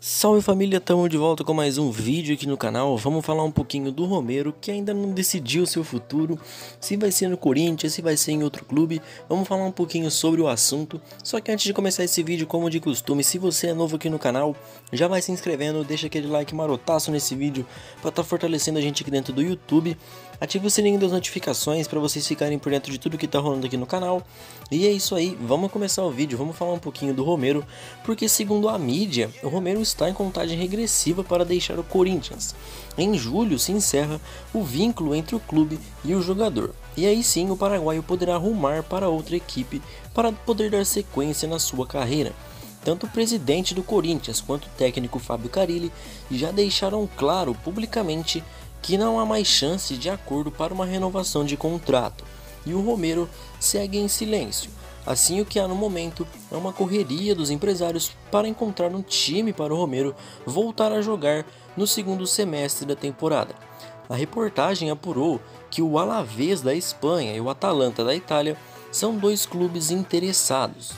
Salve família, estamos de volta com mais um vídeo aqui no canal. Vamos falar um pouquinho do Romero, que ainda não decidiu seu futuro, se vai ser no Corinthians, se vai ser em outro clube. Vamos falar um pouquinho sobre o assunto. Só que antes de começar esse vídeo, como de costume, se você é novo aqui no canal, já vai se inscrevendo, deixa aquele like marotaço nesse vídeo para estar tá fortalecendo a gente aqui dentro do YouTube. Ative o sininho das notificações para vocês ficarem por dentro de tudo que está rolando aqui no canal. E é isso aí, vamos começar o vídeo, vamos falar um pouquinho do Romero, porque segundo a mídia, o Romero está em contagem regressiva para deixar o Corinthians. Em julho se encerra o vínculo entre o clube e o jogador. E aí sim o paraguaio poderá rumar para outra equipe para poder dar sequência na sua carreira. Tanto o presidente do Corinthians quanto o técnico Fábio Carilli já deixaram claro publicamente que não há mais chance de acordo para uma renovação de contrato, e o Romero segue em silêncio. Assim, o que há no momento é uma correria dos empresários para encontrar um time para o Romero voltar a jogar no segundo semestre da temporada. A reportagem apurou que o Alavés da Espanha e o Atalanta da Itália são dois clubes interessados.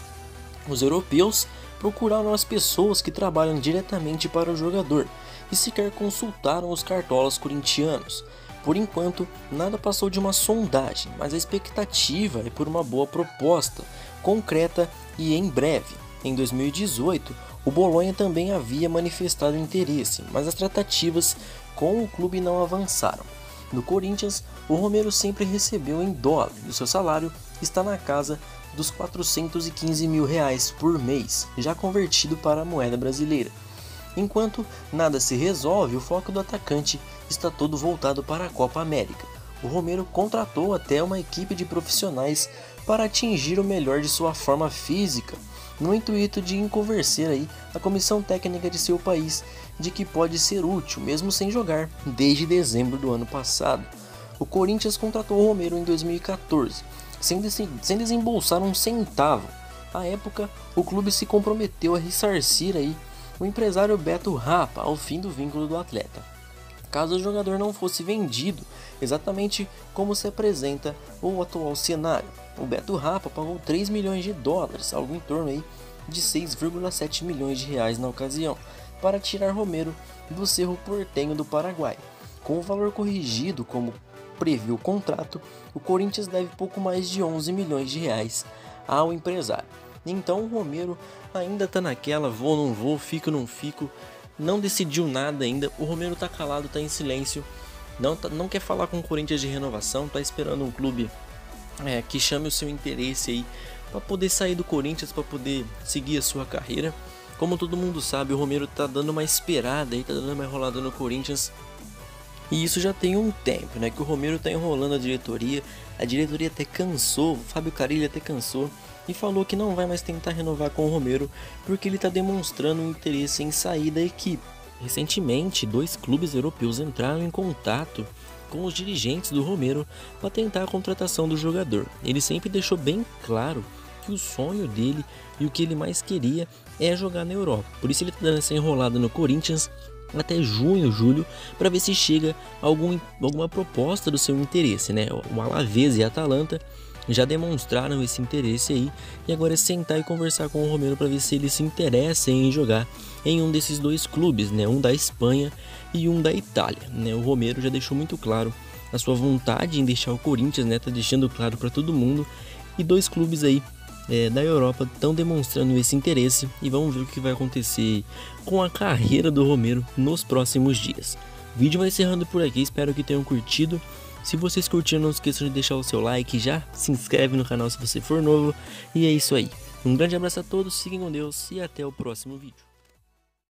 Os europeus procuraram as pessoas que trabalham diretamente para o jogador e sequer consultaram os cartolas corintianos. Por enquanto, nada passou de uma sondagem, mas a expectativa é por uma boa proposta, concreta e em breve. Em 2018, o Bolonha também havia manifestado interesse, mas as tratativas com o clube não avançaram. No Corinthians, o Romero sempre recebeu em dólar e o seu salário está na casa dos 415 mil reais por mês, já convertido para a moeda brasileira. Enquanto nada se resolve, o foco do atacante está todo voltado para a Copa América. O Romero contratou até uma equipe de profissionais para atingir o melhor de sua forma física, no intuito de convencer aí a comissão técnica de seu país de que pode ser útil mesmo sem jogar desde dezembro do ano passado. O Corinthians contratou o Romero em 2014, sem, sem desembolsar um centavo. À época, o clube se comprometeu a ressarcir aí o empresário Beto Rapa ao fim do vínculo do atleta. Caso o jogador não fosse vendido, exatamente como se apresenta o atual cenário. O Beto Rapa pagou 3 milhões de dólares, algo em torno aí de 6,7 milhões de reais na ocasião, para tirar Romero do Cerro Portenho do Paraguai. Com o valor corrigido como previu o contrato, o Corinthians deve pouco mais de 11 milhões de reais ao empresário. Então o Romero ainda tá naquela, vou não vou, fico não fico, não decidiu nada ainda. O Romero tá calado, tá em silêncio, não, tá, não quer falar com o Corinthians de renovação, tá esperando um clube é, que chame o seu interesse aí para poder sair do Corinthians, para poder seguir a sua carreira. Como todo mundo sabe, o Romero tá dando uma esperada aí, tá dando uma enrolada no Corinthians. E isso já tem um tempo, né? Que o Romero tá enrolando a diretoria. A diretoria até cansou, o Fábio Carilli até cansou e falou que não vai mais tentar renovar com o Romero porque ele está demonstrando um interesse em sair da equipe. Recentemente, dois clubes europeus entraram em contato com os dirigentes do Romero para tentar a contratação do jogador. Ele sempre deixou bem claro que o sonho dele e o que ele mais queria é jogar na Europa. Por isso ele está dando essa enrolada no Corinthians até junho, julho, para ver se chega algum, alguma proposta do seu interesse, né? O Alavés e a Atalanta já demonstraram esse interesse aí e agora é sentar e conversar com o Romero para ver se ele se interessa em jogar em um desses dois clubes, né? Um da Espanha e um da Itália, né? O Romero já deixou muito claro a sua vontade em deixar o Corinthians, né? Tá deixando claro para todo mundo e dois clubes aí é, da Europa estão demonstrando esse interesse e vamos ver o que vai acontecer com a carreira do Romero nos próximos dias. O vídeo vai encerrando por aqui, espero que tenham curtido. Se vocês curtiram, não esqueçam de deixar o seu like, já se inscreve no canal se você for novo. E é isso aí. Um grande abraço a todos, sigam com Deus e até o próximo vídeo.